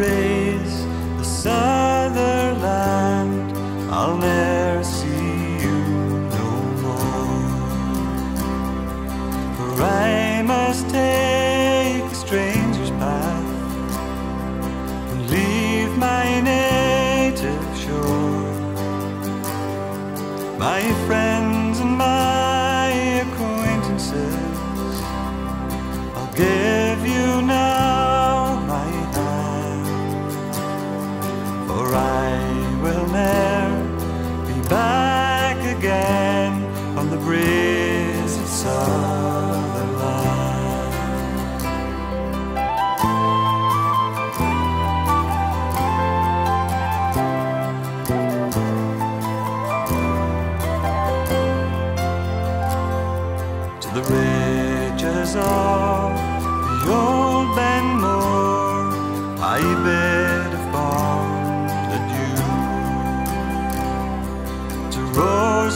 rain. my friends and my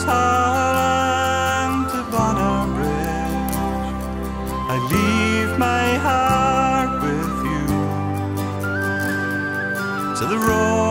silent upon a bridge. I leave my heart with you to the road.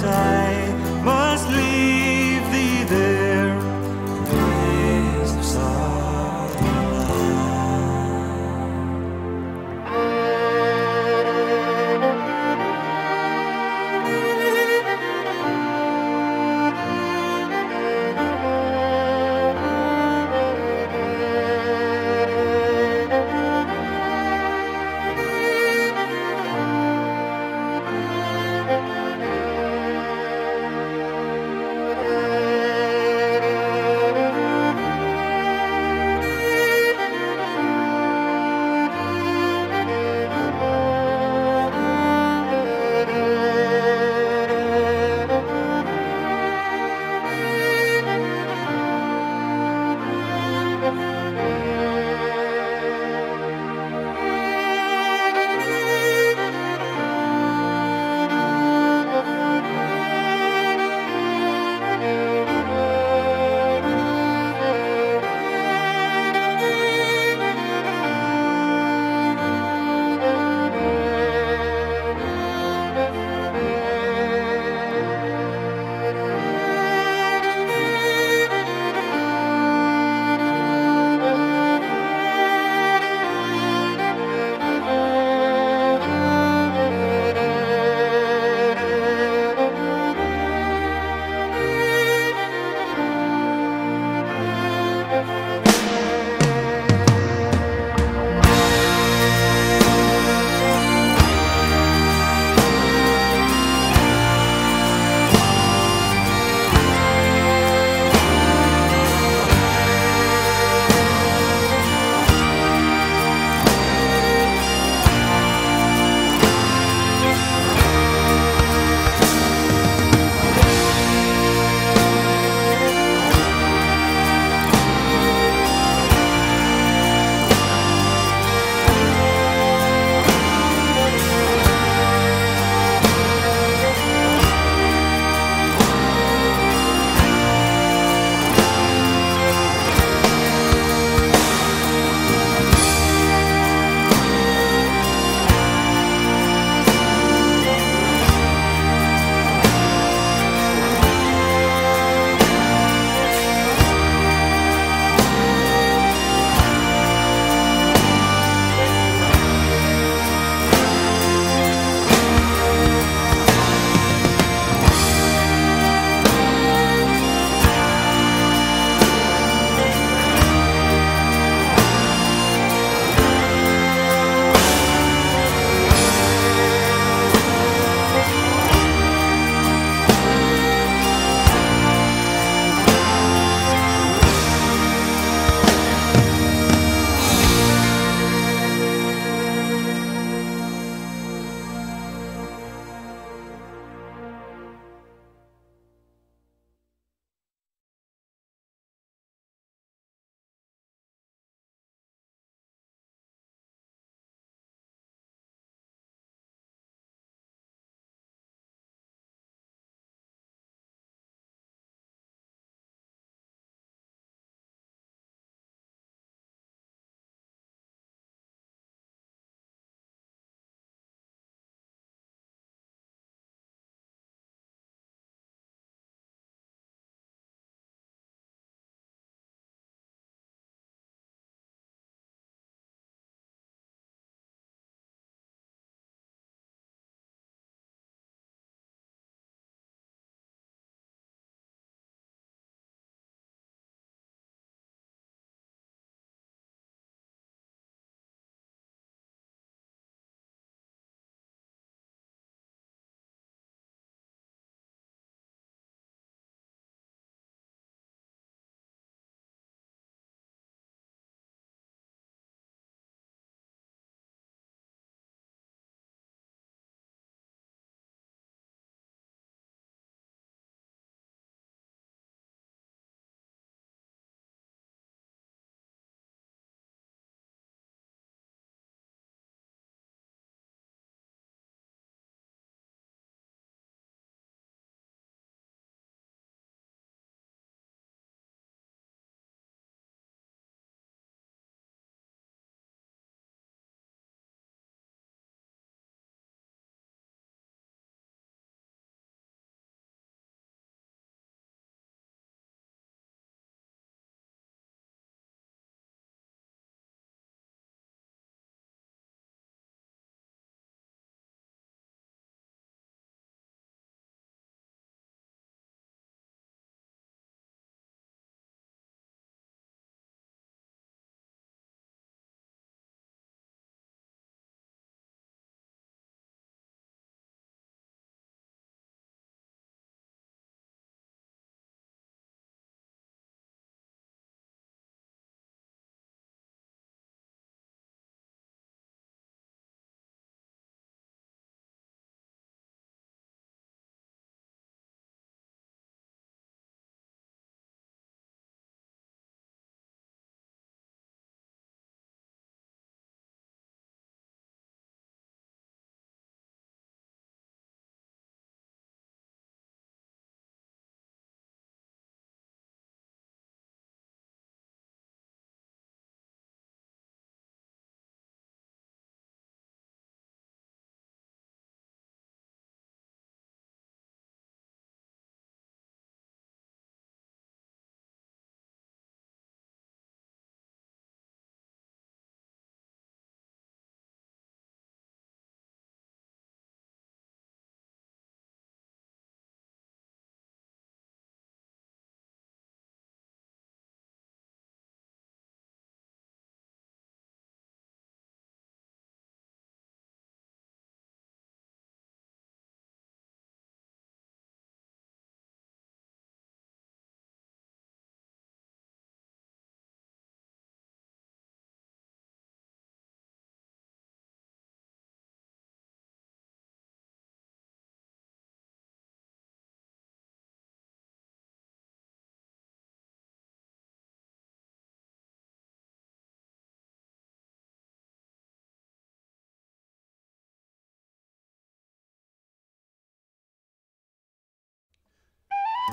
time.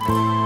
Bye.